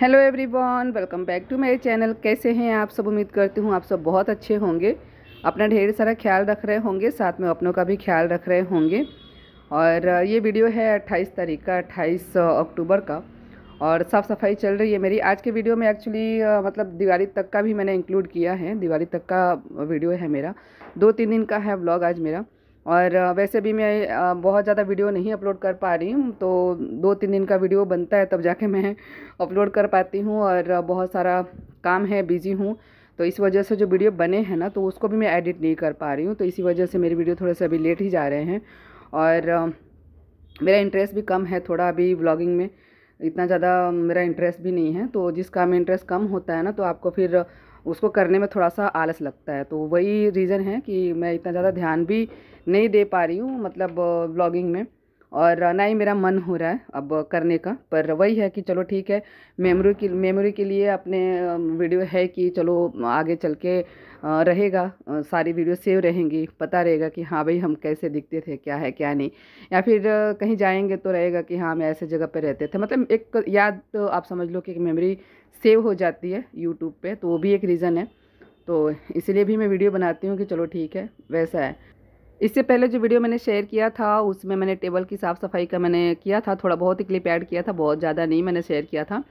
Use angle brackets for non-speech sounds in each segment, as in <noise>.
Hello everyone, welcome back to मेरे channel. कैसे हैं आप सब? उम्मीद करती हूँ आप सब बहुत अच्छे होंगे। अपना ढेर सारा ख्याल रख रहे होंगे, साथ में अपनों का भी ख्याल रख रहे होंगे। और ये वीडियो है 28 तारीख का 28 अक्टूबर का। और साफ़ सफ़ाई चल रही है मेरी। आज के वीडियो में एक्चुअली मतलब दिवाली तक का भी मैंने इंक्लूड किया है। दिवाली तक का वीडियो है मेरा। दो तीन दिन का है व्लॉग आज मेरा। और वैसे भी मैं बहुत ज़्यादा वीडियो नहीं अपलोड कर पा रही हूँ तो दो तीन दिन का वीडियो बनता है तब जाके मैं <laughs> अपलोड कर पाती हूँ और बहुत सारा काम है, बिज़ी हूँ तो इस वजह से जो वीडियो बने हैं ना तो उसको भी मैं एडिट नहीं कर पा रही हूँ तो इसी वजह से मेरी वीडियो थोड़े से अभी लेट ही जा रहे हैं और मेरा इंटरेस्ट भी कम है थोड़ा अभी व्लॉगिंग में, इतना ज़्यादा मेरा इंटरेस्ट भी नहीं है तो जिस काम में इंटरेस्ट कम होता है ना तो आपको फिर उसको करने में थोड़ा सा आलस लगता है। तो वही रीज़न है कि मैं इतना ज़्यादा ध्यान भी नहीं दे पा रही हूँ मतलब ब्लॉगिंग में। और ना ही मेरा मन हो रहा है अब करने का, पर वही है कि चलो ठीक है मेमोरी की मेमोरी के लिए अपने वीडियो है कि चलो आगे चल के रहेगा सारी वीडियो सेव रहेंगी, पता रहेगा कि हाँ भाई हम कैसे दिखते थे, क्या है, क्या नहीं। या फिर कहीं जाएँगे तो रहेगा कि हाँ हम ऐसे जगह पे रहते थे। मतलब एक याद तो आप समझ लो कि मेमोरी सेव हो जाती है यूट्यूब पे तो वो भी एक रीज़न है। तो इसलिए भी मैं वीडियो बनाती हूँ कि चलो ठीक है, वैसा है। इससे पहले जो वीडियो मैंने शेयर किया था, उसमें मैंने टेबल की साफ़ सफ़ाई का मैंने किया था, थोड़ा बहुत ही क्लिप ऐड किया था, बहुत ज़्यादा नहीं मैंने शेयर किया था।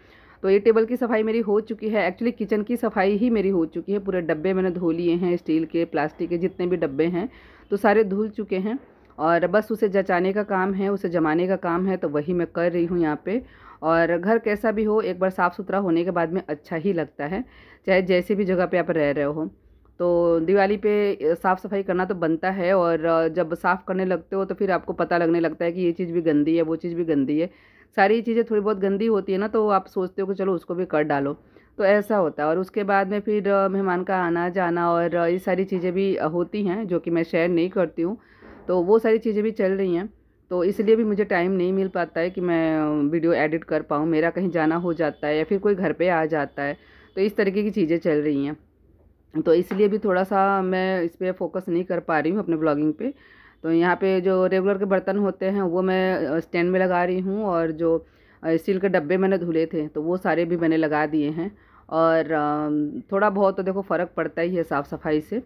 तो ये टेबल की सफ़ाई मेरी हो चुकी है एक्चुअली किचन की सफ़ाई ही मेरी हो चुकी है। पूरे डब्बे मैंने धो लिए हैं स्टील के प्लास्टिक के, जितने भी डब्बे हैं तो सारे धुल चुके हैं। और बस उसे जचाने का काम है, उसे जमाने का काम है तो वही मैं कर रही हूँ यहाँ पे। और घर कैसा भी हो, एक बार साफ़ सुथरा होने के बाद में अच्छा ही लगता है, चाहे जैसे भी जगह पे आप रह रहे हो। तो दिवाली पे साफ़ सफ़ाई करना तो बनता है और जब साफ़ करने लगते हो तो फिर आपको पता लगने लगता है कि ये चीज़ भी गंदी है, वो चीज़ भी गंदी है। सारी चीज़ें थोड़ी बहुत गंदी होती है ना तो आप सोचते हो कि चलो उसको भी कर डालो। तो ऐसा होता है और उसके बाद में फिर मेहमान का आना जाना और ये सारी चीज़ें भी होती हैं जो कि मैं शेयर नहीं करती हूँ। तो वो सारी चीज़ें भी चल रही हैं। तो इसलिए भी मुझे टाइम नहीं मिल पाता है कि मैं वीडियो एडिट कर पाऊँ, मेरा कहीं जाना हो जाता है या फिर कोई घर पे आ जाता है तो इस तरीके की चीज़ें चल रही हैं। तो इसलिए भी थोड़ा सा मैं इस पर फोकस नहीं कर पा रही हूँ अपने ब्लॉगिंग पे। तो यहाँ पे जो रेगुलर के बर्तन होते हैं, वो मैं स्टैंड में लगा रही हूँ और जो स्टील के डब्बे मैंने धुले थे तो वो सारे भी मैंने लगा दिए हैं। और थोड़ा बहुत तो देखो फ़र्क पड़ता ही है साफ़ सफ़ाई से।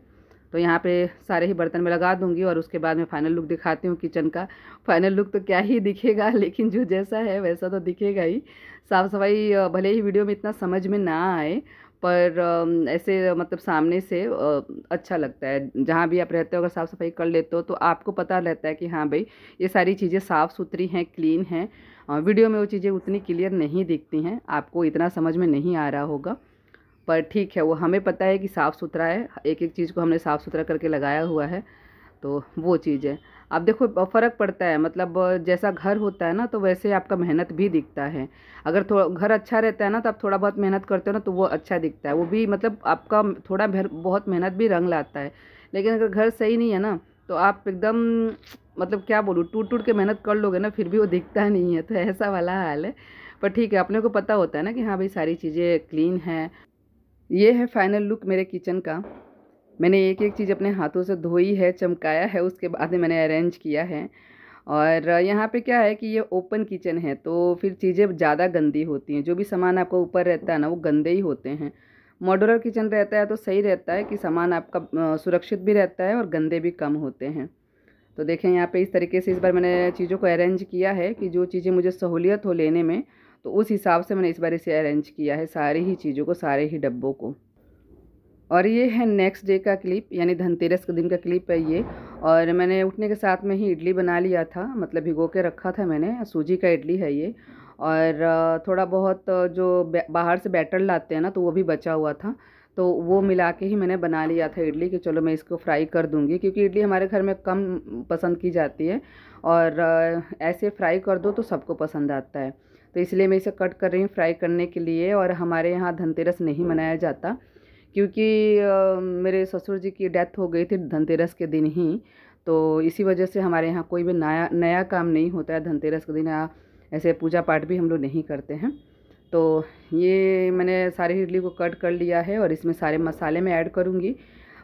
तो यहाँ पे सारे ही बर्तन में लगा दूँगी और उसके बाद मैं फाइनल लुक दिखाती हूँ किचन का। फाइनल लुक तो क्या ही दिखेगा, <laughs> लेकिन जो जैसा है वैसा तो दिखेगा ही। साफ़ सफ़ाई भले ही वीडियो में इतना समझ में ना आए, पर ऐसे मतलब सामने से अच्छा लगता है। जहाँ भी आप रहते हो, अगर साफ़ सफ़ाई कर लेते हो तो आपको पता रहता है कि हाँ भाई, ये सारी चीज़ें साफ़ सुथरी हैं क्लीन हैं वीडियो में वो चीज़ें उतनी क्लियर नहीं दिखती हैं। आपको इतना समझ में नहीं आ रहा होगा। पर ठीक है, वो हमें पता है कि साफ़ सुथरा है एक एक चीज़ को हमने साफ़ सुथरा करके लगाया हुआ है तो वो चीज़ है। अब देखो फ़र्क पड़ता है मतलब जैसा घर होता है ना तो वैसे आपका मेहनत भी दिखता है। अगर थोड़ा घर अच्छा रहता है ना तो आप थोड़ा बहुत मेहनत करते हो ना तो वो अच्छा दिखता है। वो भी मतलब आपका थोड़ा बहुत मेहनत भी रंग लाता है। लेकिन अगर घर सही नहीं है ना तो आप एकदम मतलब क्या बोलूँ टूट टूट के मेहनत कर लोगे ना, फिर भी वो दिखता नहीं है तो ऐसा वाला हाल है। पर ठीक है, अपने को पता होता है ना कि हाँ भाई सारी चीज़ें क्लीन हैं। ये है फाइनल लुक मेरे किचन का। मैंने एक एक चीज़ अपने हाथों से धोई है, चमकाया है, उसके बाद मैंने अरेंज किया है। और यहाँ पे क्या है कि ये ओपन किचन है तो फिर चीज़ें ज़्यादा गंदी होती हैं। जो भी सामान आपका ऊपर रहता है ना, वो गंदे ही होते हैं। मॉडुलर किचन रहता है तो सही रहता है कि सामान आपका सुरक्षित भी रहता है और गंदे भी कम होते हैं। तो देखें, यहाँ पे इस तरीके से इस बार मैंने चीज़ों को अरेंज किया है कि जो चीज़ें मुझे सहूलियत हो लेने में तो उस हिसाब से मैंने इस बार इसे अरेंज किया है सारी ही चीज़ों को, सारे ही डब्बों को। और ये है नेक्स्ट डे का क्लिप यानी धनतेरस के दिन का क्लिप है ये। और मैंने उठने के साथ में ही इडली बना लिया था मतलब भिगो के रखा था मैंने, सूजी का इडली है ये। और थोड़ा बहुत जो बाहर से बैटर लाते हैं ना तो वो भी बचा हुआ था। तो वो मिला के ही मैंने बना लिया था इडली कि चलो मैं इसको फ्राई कर दूँगी, क्योंकि इडली हमारे घर में कम पसंद की जाती है। और ऐसे फ्राई कर दो तो सबको पसंद आता है। तो इसलिए मैं इसे कट कर रही हूँ फ्राई करने के लिए और हमारे यहाँ धनतेरस नहीं मनाया जाता क्योंकि मेरे ससुर जी की डेथ हो गई थी धनतेरस के दिन ही तो इसी वजह से हमारे यहाँ कोई भी नया नया काम नहीं होता है धनतेरस के दिन ऐसे पूजा पाठ भी हम लोग नहीं करते हैं। तो ये मैंने सारी इडली को कट कर लिया है और इसमें सारे मसाले मैं ऐड करूँगी।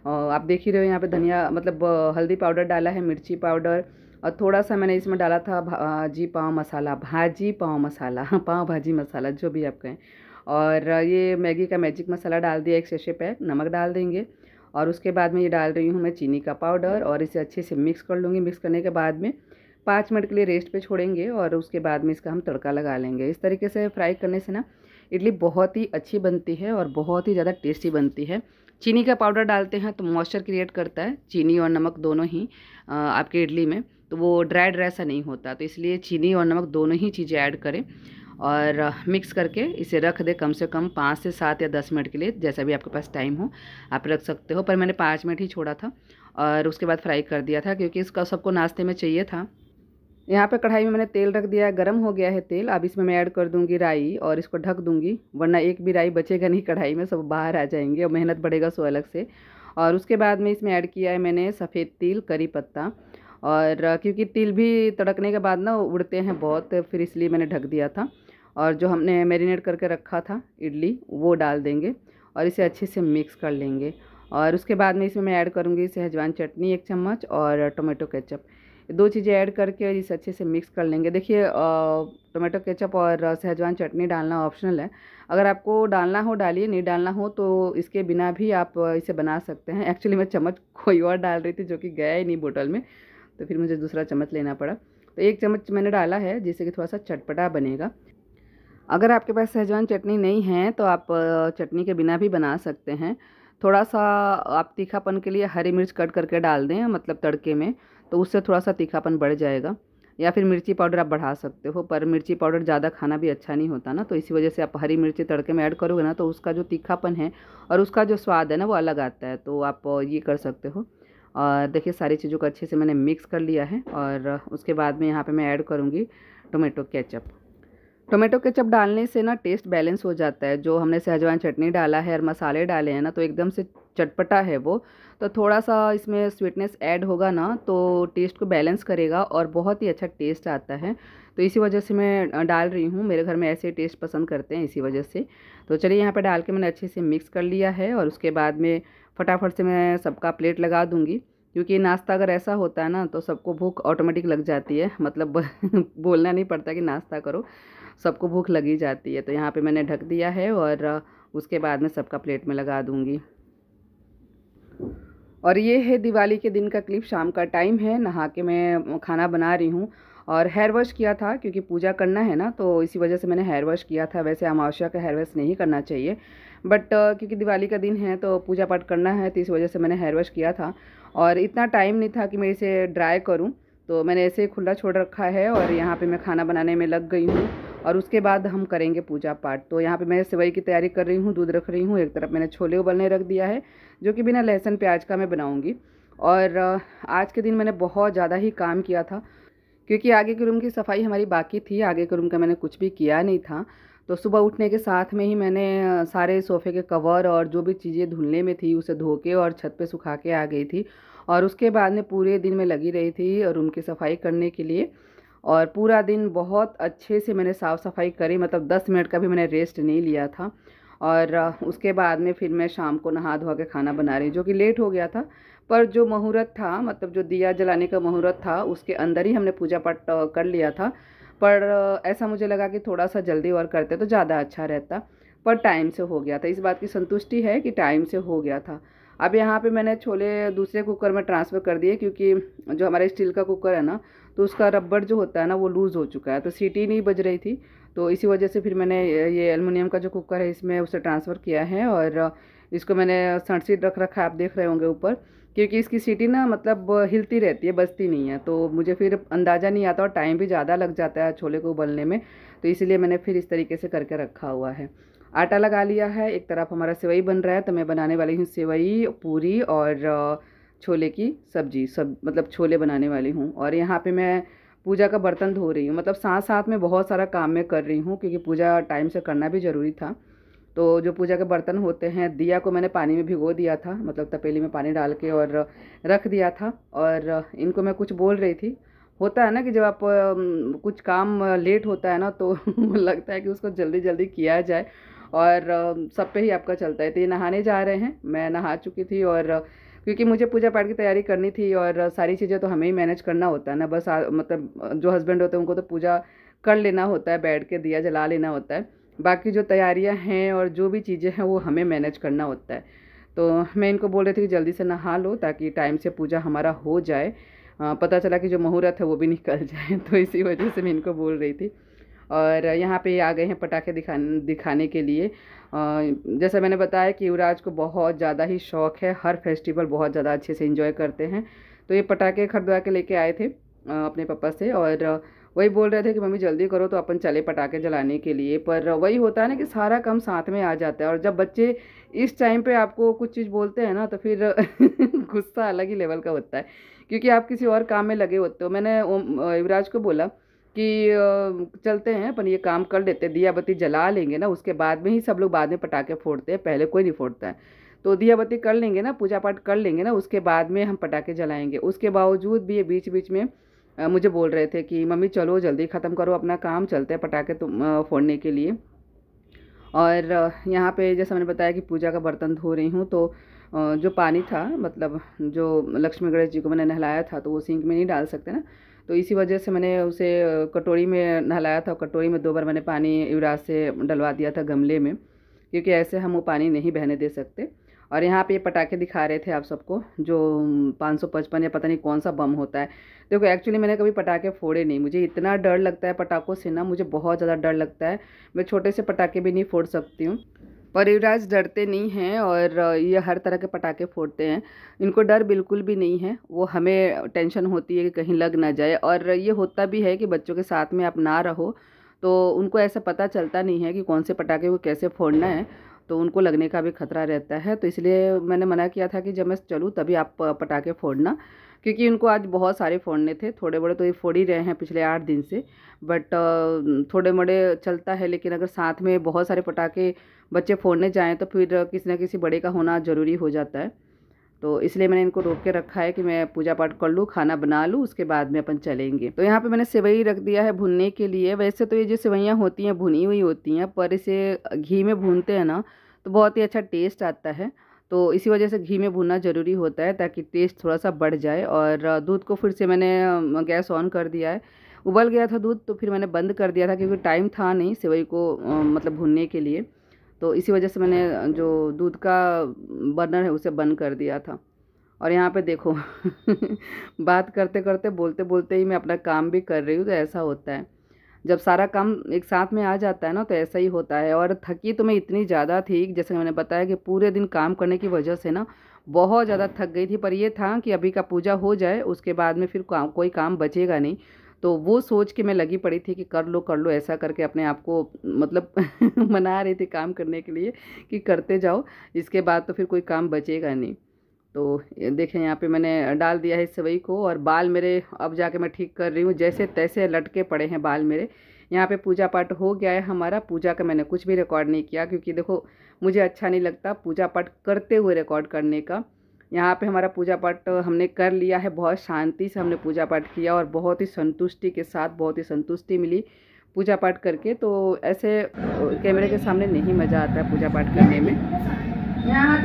आप देख ही रहे हो यहाँ पे धनिया मतलब हल्दी पाउडर डाला है मिर्ची पाउडर और थोड़ा सा मैंने इसमें डाला था भाजी पाव मसाला, भाजी पाव मसाला पाव भाजी मसाला, जो भी आप कहें। और ये मैगी का मैजिक मसाला डाल दिया, एक शेशे पैक नमक डाल देंगे। और उसके बाद में ये डाल रही हूँ मैं चीनी का पाउडर और इसे अच्छे से मिक्स कर लूँगी। मिक्स करने के बाद में पाँच मिनट के लिए रेस्ट पे छोड़ेंगे और उसके बाद में इसका हम तड़का लगा लेंगे। इस तरीके से फ्राई करने से ना, इडली बहुत ही अच्छी बनती है और बहुत ही ज़्यादा टेस्टी बनती है। चीनी का पाउडर डालते हैं तो मॉइस्चर क्रिएट करता है, चीनी और नमक दोनों ही आपके इडली में। तो वो ड्राई ड्राई सा नहीं होता। तो इसलिए चीनी और नमक दोनों ही चीज़ें ऐड करें और मिक्स करके इसे रख दे कम से कम पाँच से सात या दस मिनट के लिए, जैसा भी आपके पास टाइम हो। आप रख सकते हो, पर मैंने पाँच मिनट ही छोड़ा था और उसके बाद फ्राई कर दिया था, क्योंकि इसका सबको नाश्ते में चाहिए था। यहाँ पे कढ़ाई में मैंने तेल रख दिया है, गर्म हो गया है तेल। अब इसमें मैं ऐड कर दूँगी राई और इसको ढक दूँगी, वरना एक भी राई बचेगा नहीं कढ़ाई में, सब बाहर आ जाएँगे और मेहनत बढ़ेगा सो अलग से। और उसके बाद में इसमें ऐड किया है मैंने सफ़ेद तिल, करी पत्ता और क्योंकि तिल भी तड़कने के बाद ना उड़ते हैं बहुत, फिर इसलिए मैंने ढक दिया था। और जो हमने मैरिनेट करके रखा था इडली, वो डाल देंगे और इसे अच्छे से मिक्स कर लेंगे। और उसके बाद में इसमें मैं ऐड करूँगी सहजवान चटनी एक चम्मच और टोमेटो केचप। दो चीज़ें ऐड करके इसे अच्छे से मिक्स कर लेंगे। देखिए टोमेटो केचप और सहजवान चटनी डालना ऑप्शनल है। अगर आपको डालना हो, डालिए, नहीं डालना हो तो इसके बिना भी आप इसे बना सकते हैं। एक्चुअली मैं चम्मच कोई और डाल रही थी जो कि गया ही नहीं बोतल में। तो फिर मुझे दूसरा चम्मच लेना पड़ा। तो एक चम्मच मैंने डाला है, जिससे कि थोड़ा सा चटपटा बनेगा। अगर आपके पास सहजवान चटनी नहीं है तो आप चटनी के बिना भी बना सकते हैं। थोड़ा सा आप तीखापन के लिए हरी मिर्च कट करके डाल दें मतलब तड़के में तो उससे थोड़ा सा तीखापन बढ़ जाएगा। या फिर मिर्ची पाउडर आप बढ़ा सकते हो, पर मिर्ची पाउडर ज़्यादा खाना भी अच्छा नहीं होता ना तो इसी वजह से आप हरी मिर्ची तड़के में ऐड करोगे ना तो उसका जो तीखापन है और उसका जो स्वाद है ना, वो अलग आता है। तो आप ये कर सकते हो। और देखिए, सारी चीज़ों को अच्छे से मैंने मिक्स कर लिया है और उसके बाद में यहाँ पे मैं ऐड करूँगी टोमेटो केचप। टोमेटो केचप डालने से ना टेस्ट बैलेंस हो जाता है। जो हमने सहजवान चटनी डाला है और मसाले डाले हैं ना तो एकदम से चटपटा है वो तो थोड़ा सा इसमें स्वीटनेस ऐड होगा ना तो टेस्ट को बैलेंस करेगा और बहुत ही अच्छा टेस्ट आता है। तो इसी वजह से मैं डाल रही हूँ, मेरे घर में ऐसे टेस्ट पसंद करते हैं इसी वजह से। तो चलिए यहाँ पर डाल के मैंने अच्छे से मिक्स कर लिया है और उसके बाद में फटाफट से मैं सबका प्लेट लगा दूँगी, क्योंकि नाश्ता अगर ऐसा होता है ना तो सबको भूख ऑटोमेटिक लग जाती है। मतलब <laughs> बोलना नहीं पड़ता कि नाश्ता करो, सबको भूख लगी जाती है। तो यहाँ पे मैंने ढक दिया है और उसके बाद में सबका प्लेट में लगा दूँगी। और ये है दिवाली के दिन का क्लिप, शाम का टाइम है, नहा के मैं खाना बना रही हूँ। और हेयर वॉश किया था क्योंकि पूजा करना है ना तो इसी वजह से मैंने हेयर वॉश किया था। वैसे अमावस्या का हेयर वॉश नहीं करना चाहिए। बट क्योंकि दिवाली का दिन है तो पूजा पाठ करना है तो इस वजह से मैंने हेयर वॉश किया था। और इतना टाइम नहीं था कि मैं इसे ड्राई करूँ तो मैंने ऐसे खुला छोड़ रखा है और यहाँ पे मैं खाना बनाने में लग गई हूँ। और उसके बाद हम करेंगे पूजा पाठ। तो यहाँ पे मैं सेवई की तैयारी कर रही हूँ, दूध रख रही हूँ, एक तरफ़ मैंने छोले उबलने रख दिया है, जो कि बिना लहसुन, प्याज का मैं बनाऊँगी। और आज के दिन मैंने बहुत ज़्यादा ही काम किया था, क्योंकि आगे के रूम की सफ़ाई हमारी बाकी थी, आगे के रूम का मैंने कुछ भी किया नहीं था। तो सुबह उठने के साथ में ही मैंने सारे सोफ़े के कवर और जो भी चीज़ें धुलने में थी, उसे धो के और छत पे सुखा के आ गई थी। और उसके बाद में पूरे दिन में लगी रही थी रूम की सफ़ाई करने के लिए। और पूरा दिन बहुत अच्छे से मैंने साफ़ सफ़ाई करी मतलब दस मिनट का भी मैंने रेस्ट नहीं लिया था। और उसके बाद में फिर मैं शाम को नहा धोवा के खाना बना रही जो कि लेट हो गया था। पर जो मुहूर्त था मतलब जो दिया जलाने का मुहूर्त था, उसके अंदर ही हमने पूजा पाठ कर लिया था। पर ऐसा मुझे लगा कि थोड़ा सा जल्दी और करते तो ज़्यादा अच्छा रहता। पर टाइम से हो गया था। इस बात की संतुष्टि है कि टाइम से हो गया था। अब यहाँ पे मैंने छोले दूसरे कुकर में ट्रांसफ़र कर दिए, क्योंकि जो हमारा स्टील का कुकर है ना तो उसका रबड़ जो होता है ना, वो लूज़ हो चुका है तो सीटी नहीं बज रही थी तो इसी वजह से फिर मैंने ये एलमिनियम का जो कुकर है, इसमें उसे ट्रांसफ़र किया है और इसको मैंने सनसीट रख रखा है, आप देख रहे होंगे ऊपर, क्योंकि इसकी सीटी ना मतलब हिलती रहती है, बजती नहीं है तो मुझे फिर अंदाज़ा नहीं आता और टाइम भी ज़्यादा लग जाता है छोले को उबलने में तो इसीलिए मैंने फिर इस तरीके से करके रखा हुआ है। आटा लगा लिया है, एक तरफ़ हमारा सेवई बन रहा है तो मैं बनाने वाली हूँ सेवई पूरी और छोले की सब्ज़ी, सब मतलब छोले बनाने वाली हूँ और यहाँ पे मैं पूजा का बर्तन धो रही हूँ। मतलब साथ साथ में बहुत सारा काम मैं कर रही हूँ क्योंकि पूजा टाइम से करना भी ज़रूरी था। तो जो पूजा के बर्तन होते हैं, दिया को मैंने पानी में भिगो दिया था मतलब तपेली में पानी डाल के और रख दिया था और इनको मैं कुछ बोल रही थी। होता है ना कि जब आप कुछ काम लेट होता है ना तो <laughs> लगता है कि उसको जल्दी जल्दी किया जाए और सब पे ही आपका चलता है। तो ये नहाने जा रहे हैं, मैं नहा चुकी थी और क्योंकि मुझे पूजा पाठ की तैयारी करनी थी और सारी चीज़ें तो हमें ही मैनेज करना होता है ना। बस आ, मतलब जो हस्बैंड होते हैं उनको तो पूजा कर लेना होता है बैठ के दिया जला लेना होता है। बाकी जो तैयारियाँ हैं और जो भी चीज़ें हैं वो हमें मैनेज करना होता है। तो मैं इनको बोल रही थी कि जल्दी से नहा लो ताकि टाइम से पूजा हमारा हो जाए। पता चला कि जो मुहूर्त है वो भी निकल जाए। <laughs> तो इसी वजह से मैं इनको बोल रही थी। और यहाँ पे आ गए हैं पटाखे दिखाने दिखाने के लिए। जैसा मैंने बताया कि युवराज को बहुत ज़्यादा ही शौक़ है, हर फेस्टिवल बहुत ज़्यादा अच्छे से इंजॉय करते हैं। तो ये पटाखे खरीदवा के लेके आए थे अपने पापा से और वही बोल रहे थे कि, मम्मी, जल्दी करो तो अपन चले पटाखे जलाने के लिए। पर वही होता है ना कि सारा काम साथ में आ जाता है और जब बच्चे इस टाइम पे आपको कुछ चीज़ बोलते हैं ना तो फिर <laughs> गुस्सा अलग ही लेवल का होता है। क्योंकि आप किसी और काम में लगे होते हो। मैंने युवराज को बोला कि चलते हैं, अपन ये काम कर लेते हैं दिया बत्ती जला लेंगे ना, उसके बाद में ही सब लोग बाद में पटाखे फोड़ते हैं, पहले कोई नहीं फोड़ता है। तो दिया बत्ती कर लेंगे ना पूजा पाठ कर लेंगे ना, उसके बाद में हम पटाखे जलाएँगे। उसके बावजूद भी ये बीच बीच में मुझे बोल रहे थे कि, मम्मी चलो, जल्दी ख़त्म करो अपना काम, चलते हैं पटाखे तुम फोड़ने के लिए। और यहाँ पे जैसा मैंने बताया कि पूजा का बर्तन धो रही हूँ तो जो पानी था मतलब जो लक्ष्मी गणेश जी को मैंने नहलाया था तो वो सिंक में नहीं डाल सकते ना तो इसी वजह से मैंने उसे कटोरी में नहलाया था कटोरी में दो बार मैंने पानी युवराज से डलवा दिया था गमले में, क्योंकि ऐसे हम वो पानी नहीं बहने दे सकते। और यहाँ पे ये पटाखे दिखा रहे थे आप सबको, जो पाँच सौ पचपन या पता नहीं कौन सा बम होता है। देखो एक्चुअली मैंने कभी पटाखे फोड़े नहीं। मुझे इतना डर लगता है पटाखों से ना, मुझे बहुत ज़्यादा डर लगता है। मैं छोटे से पटाखे भी नहीं फोड़ सकती हूँ। पर युवराज डरते नहीं हैं और ये हर तरह के पटाखे फोड़ते हैं। इनको डर बिल्कुल भी नहीं है। वो हमें टेंशन होती है कि कहीं लग ना जाए और ये होता भी है कि बच्चों के साथ में आप ना रहो तो उनको ऐसा पता चलता नहीं है कि कौन से पटाखे को कैसे फोड़ना है तो उनको लगने का भी खतरा रहता है। तो इसलिए मैंने मना किया था कि जब मैं चलूँ तभी आप पटाखे फोड़ना, क्योंकि उनको आज बहुत सारे फोड़ने थे। थोड़े बड़े तो ये फोड़ ही रहे हैं पिछले आठ दिन से, बट थोड़े बड़े चलता है, लेकिन अगर साथ में बहुत सारे पटाखे बच्चे फोड़ने जाएँ तो फिर किसी न किसी बड़े का होना ज़रूरी हो जाता है। तो इसलिए मैंने इनको रोक के रखा है कि मैं पूजा पाठ कर लूँ, खाना बना लूँ, उसके बाद में अपन चलेंगे। तो यहाँ पे मैंने सेवई रख दिया है भुनने के लिए। वैसे तो ये जो सेवैयाँ होती हैं, भुनी हुई होती हैं, पर इसे घी में भूनते हैं ना तो बहुत ही अच्छा टेस्ट आता है। तो इसी वजह से घी में भुनना ज़रूरी होता है ताकि टेस्ट थोड़ा सा बढ़ जाए। और दूध को फिर से मैंने गैस ऑन कर दिया है। उबल गया था दूध तो फिर मैंने बंद कर दिया था क्योंकि टाइम था नहीं सेवई को मतलब भुनने के लिए। तो इसी वजह से मैंने जो दूध का बर्नर है उसे बंद कर दिया था। और यहाँ पे देखो <laughs> बात करते करते बोलते बोलते ही मैं अपना काम भी कर रही हूँ तो ऐसा होता है। जब सारा काम एक साथ में आ जाता है ना तो ऐसा ही होता है। और थकी तो मैं इतनी ज़्यादा थी जैसे मैंने बताया कि पूरे दिन काम करने की वजह से ना बहुत ज़्यादा थक गई थी। पर ये था कि अभी का पूजा हो जाए उसके बाद में फिर काम कोई काम बचेगा नहीं। तो वो सोच के मैं लगी पड़ी थी कि कर लो कर लो, ऐसा करके अपने आप को मतलब <laughs> मना रही थी काम करने के लिए कि करते जाओ, इसके बाद तो फिर कोई काम बचेगा नहीं। तो देखें, यहाँ पे मैंने डाल दिया है सेवई को और बाल मेरे अब जाके मैं ठीक कर रही हूँ, जैसे तैसे लटके पड़े हैं बाल मेरे। यहाँ पे पूजा पाठ हो गया है हमारा, पूजा का मैंने कुछ भी रिकॉर्ड नहीं किया क्योंकि देखो, मुझे अच्छा नहीं लगता पूजा पाठ करते हुए रिकॉर्ड करने का। यहाँ पे हमारा पूजा पाठ हमने कर लिया है। बहुत शांति से हमने पूजा पाठ किया और बहुत ही संतुष्टि के साथ, बहुत ही संतुष्टि मिली पूजा पाठ करके। तो ऐसे कैमरे के सामने नहीं मज़ा आता है पूजा पाठ करने में। यहाँ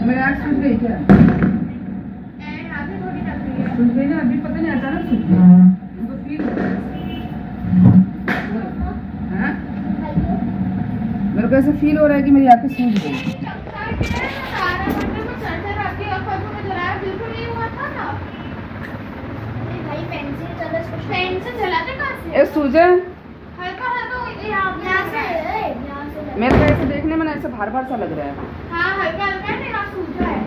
मैं आज सुन गई क्या सुन गई ना अभी पता नहीं अचानक सुन गई ऐसा फील हो रहा है कि मेरी आँखें सूझ गई। मेरे को ऐसे देखने में ना ऐसे भार भार सा लग रहा है। हाँ हल्का हल्का सूझा है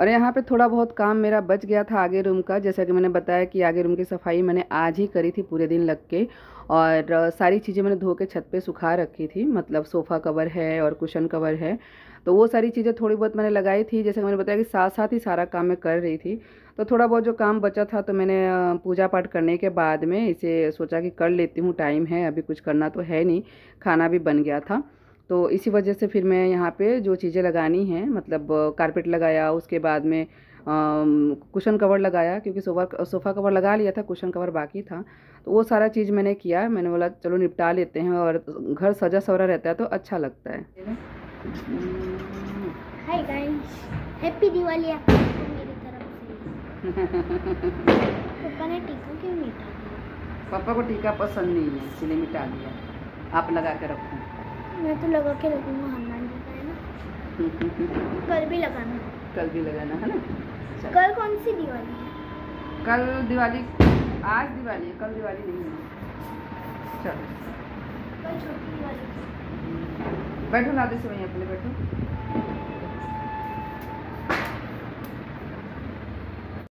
और यहाँ पे थोड़ा बहुत काम मेरा बच गया था आगे रूम का। जैसा कि मैंने बताया कि आगे रूम की सफ़ाई मैंने आज ही करी थी पूरे दिन लग के। और सारी चीज़ें मैंने धो के छत पे सुखा रखी थी मतलब सोफ़ा कवर है और कुशन कवर है। तो वो सारी चीज़ें थोड़ी बहुत मैंने लगाई थी, जैसे मैंने बताया कि साथ साथ ही सारा काम मैं कर रही थी। तो थोड़ा बहुत जो काम बचा था तो मैंने पूजा पाठ करने के बाद में इसे सोचा कि कर लेती हूँ, टाइम है, अभी कुछ करना तो है नहीं, खाना भी बन गया था। तो इसी वजह से फिर मैं यहाँ पे जो चीज़ें लगानी हैं मतलब कारपेट लगाया उसके बाद में कुशन कवर लगाया क्योंकि सोफा सोफ़ा कवर लगा लिया था कुशन कवर बाकी था तो वो सारा चीज़ मैंने किया मैंने बोला चलो निपटा लेते हैं और घर सजा सवरा रहता है तो अच्छा लगता है। हाय गाइस हैप्पी दिवाली आपको मेरी तरफ़ से। पापा ने टीका क्यों मीठा पापा को टीका पसंद नहीं है इसलिए मिटा दिया। आप लगा के रखो। मैं तो लगा के रखूँगा हनुमान जी का है ना? कल भी लगाना। कल भी लगाना है ना? कल कौन सी दिवाली है? कल दिवाली आज दिवाली है कल दिवाली नहीं है। चलो। कल छोटी दिवाली। बैठो लादे से वहीं अपने बैठो।